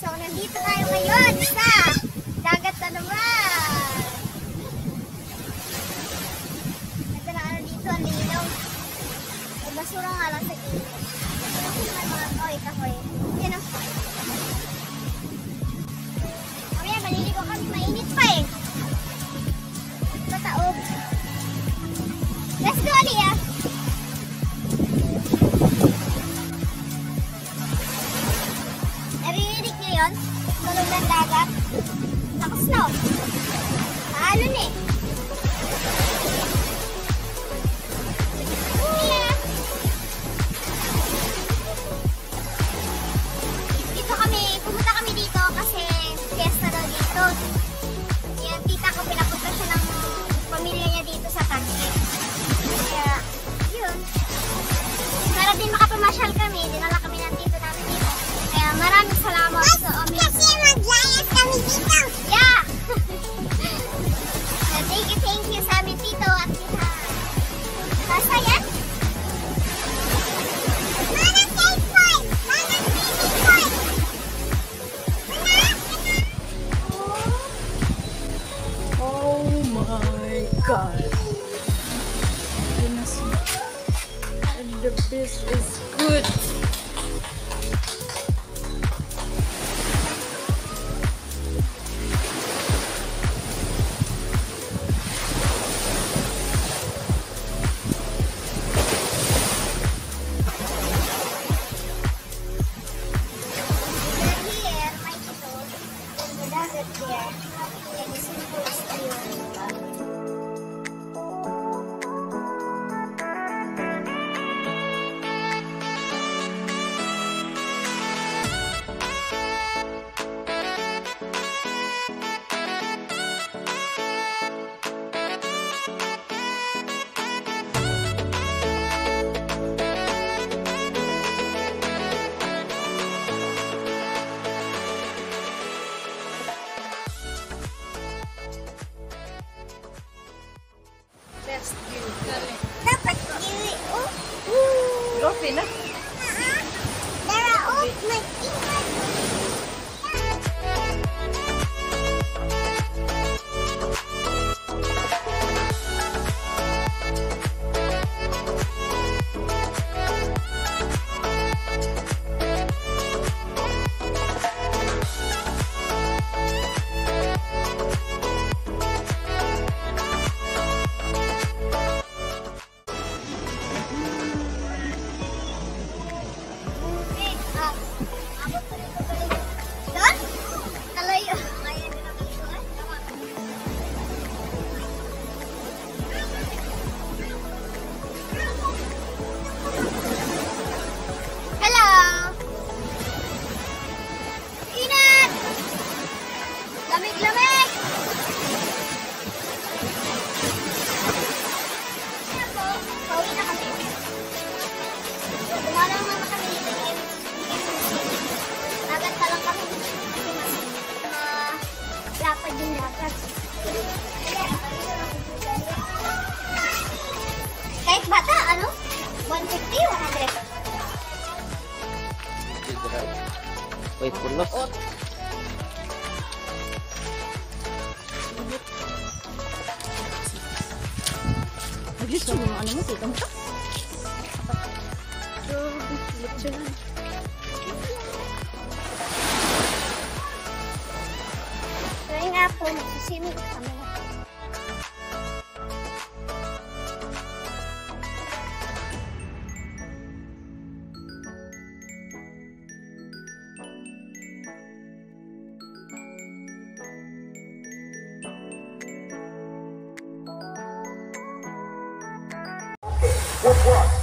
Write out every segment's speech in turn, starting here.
So, nandito tayo ngayon sa god. And the beast is good. Dapat giwi. Oh. Ropi na. Eh? Ah, ah. Dara, oh, my din dapat. Kahit bata, ano? 150, 100. Wait, pulos. Oh. Nag-list mo ano mo, tita mo ka? Lechon. apple and see me coming. What's what?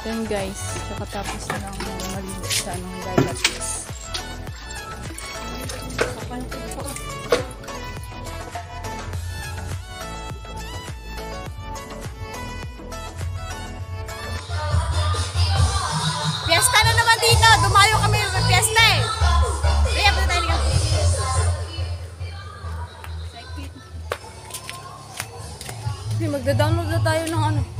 Then guys, kakatapos na lang maligo sa anong dagat. Fiesta na naman dito! Dumayo kami ng fiesta eh! Kaya pa tayo lang. Okay, magda-download na tayo ng ano.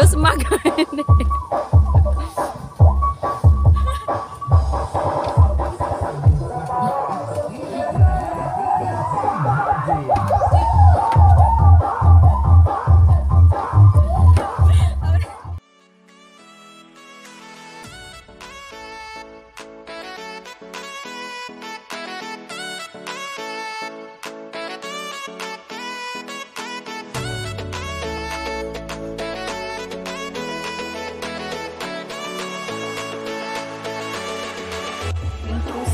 dus mag.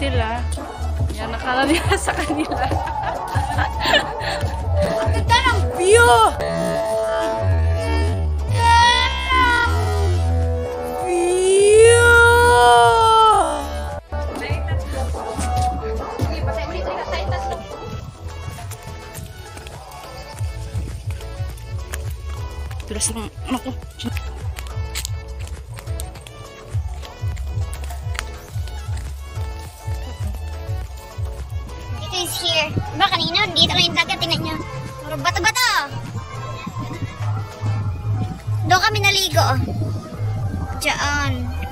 sila. Yan, nakalabas sa kanila. Bato-bato. Doon kami naligo. Diyan.